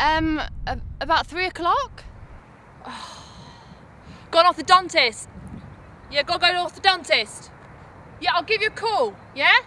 Um, about three o'clock. Oh. Gone off the dentist. Yeah, gotta go off the dentist. Yeah, I'll give you a call. Yeah.